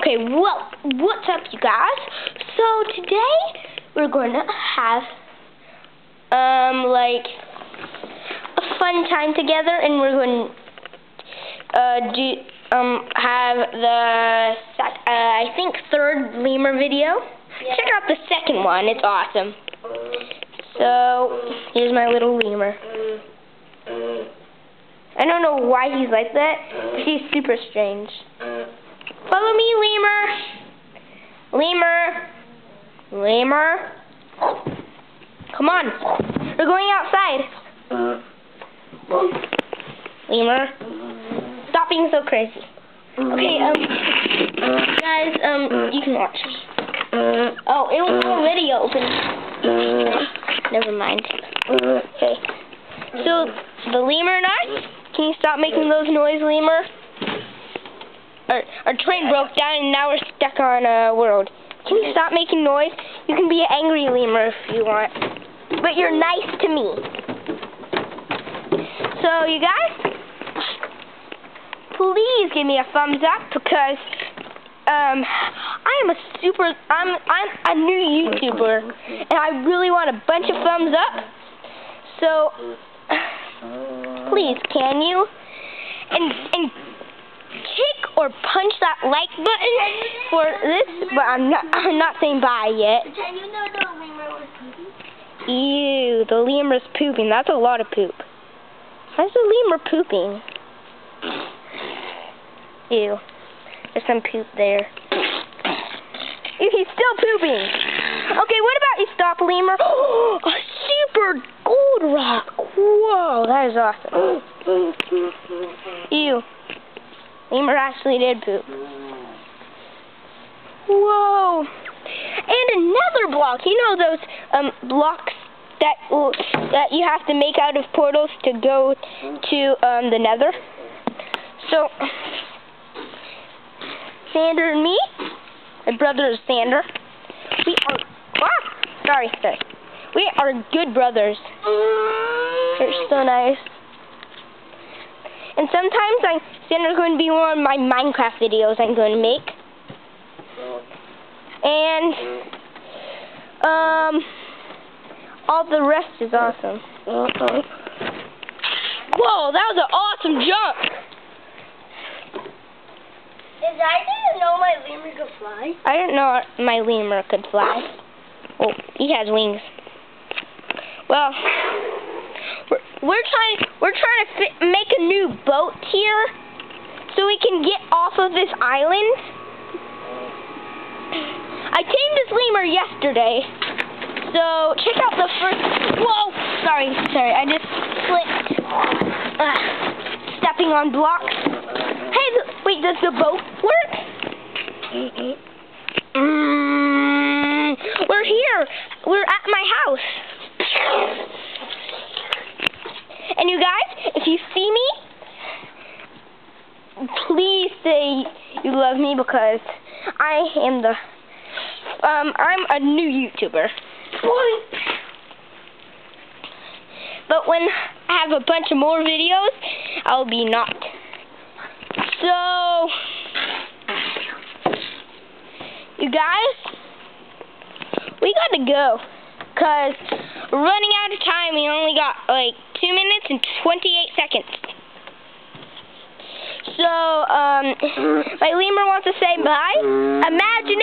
Okay, well, what's up, you guys? So today we're going to have um like a fun time together, and we're going to uh, do um have the uh, I think third lemur video. Yeah. Check out the second one; it's awesome. So here's my little lemur. I don't know why he's like that, but he's super strange. Follow me, lemur. Lemur. Lemur. Come on. We're going outside. Lemur. Stop being so crazy. Okay, um, guys, um, you can watch me. Oh, it was already open. Never mind. Okay. So, the lemur and I, can you stop making those noise, lemur? Our, train broke down and now we're stuck on a world. Can you stop making noise? You can be an angry lemur if you want. But you're nice to me. So, you guys, please give me a thumbs up because um, I am a super, I'm, I'm a new YouTuber and I really want a bunch of thumbs up. So, please, can you? And, and or punch that like button for this, but I'm not, I'm not saying bye yet. Did you know the lemur was pooping? Ew, the lemur's pooping. That's a lot of poop. Why's the lemur pooping? Ew. There's some poop there. Ew, he's still pooping. Okay, what about you stop, lemur? a super gold rock. Whoa, that is awesome. Ew. Lemur actually did poop. Whoa. And another block. You know those um blocks that that you have to make out of portals to go to um the Nether. So Sander and me, my brother is Sander. We are ah, sorry, sorry. We are good brothers. They're so nice. And sometimes I Sander's going to be one of my Minecraft videos I'm going to make. And um all the rest is awesome. Whoa, that was an awesome jump. Did I didn't know my lemur could fly? I didn't know my lemur could fly. Oh, he has wings. Well, we're, we're trying we're trying to fi make a new boat here so we can get off of this island. I tamed this lemur yesterday, so check out the first. Whoa! Sorry, sorry, I just slipped. Ah, stepping on blocks. Hey, th- wait, does the boat work? Mm, we're here. We're at my house. And you guys, if you see me, please say you love me because I am the um I'm a new YouTuber. But when I have a bunch of more videos, I'll be not. So you guys, we gotta go. Cause we're running out of time. We only got like two minutes and 28 seconds. So, um, my lemur wants to say bye. Imagine